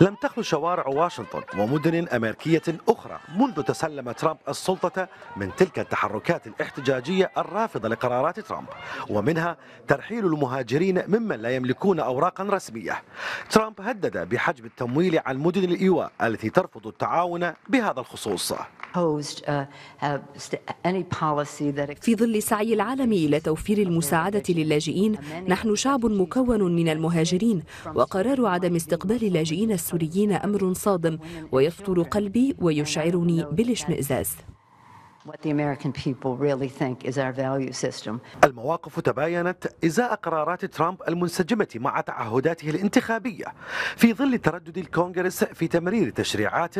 لم تخلو شوارع واشنطن ومدن أمريكية أخرى منذ تسلم ترامب السلطة من تلك التحركات الاحتجاجية الرافضة لقرارات ترامب ومنها ترحيل المهاجرين ممن لا يملكون أوراقا رسمية. ترامب هدد بحجب التمويل عن مدن الإيواء التي ترفض التعاون بهذا الخصوص. في ظل سعي العالم إلى توفير المساعدة للاجئين نحن شعب مكون من المهاجرين وقرار عدم استقبال اللاجئين السوريين أمر صادم ويفطر قلبي ويشعرني بالاشمئزاز. المواقف تباينت إزاء قرارات ترامب المنسجمة مع تعهداته الانتخابية. في ظل تردد الكونغرس في تمرير تشريعات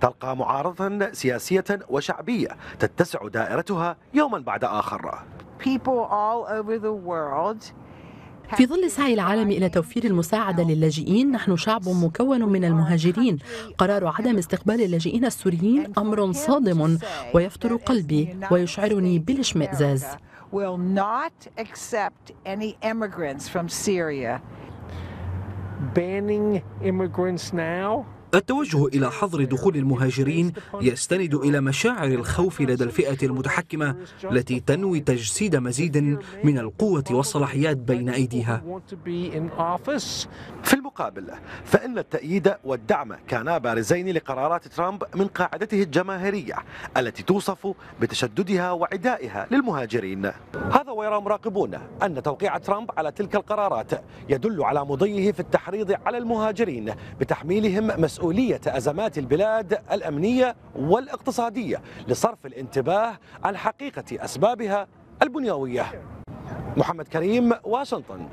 تلقى معارضه سياسية وشعبية تتسع دائرتها يوما بعد آخر. في ظل سعي العالم إلى توفير المساعدة للاجئين نحن شعب مكون من المهاجرين قرار عدم استقبال اللاجئين السوريين أمر صادم ويفتر قلبي ويشعرني بالاشمئزاز will not accept any immigrants from Syria. Banning immigrants now التوجه إلى حظر دخول المهاجرين يستند إلى مشاعر الخوف لدى الفئة المتحكمة التي تنوي تجسيد مزيد من القوة والصلاحيات بين أيديها. في المقابل فإن التأييد والدعم كانا بارزين لقرارات ترامب من قاعدته الجماهيرية التي توصف بتشددها وعدائها للمهاجرين. هذا ويرى مراقبون أن توقيع ترامب على تلك القرارات يدل على مضيه في التحريض على المهاجرين بتحميلهم مسؤولية مسؤولية أزمات البلاد الأمنية والاقتصادية لصرف الانتباه عن حقيقة أسبابها البنيوية. محمد كريم واشنطن.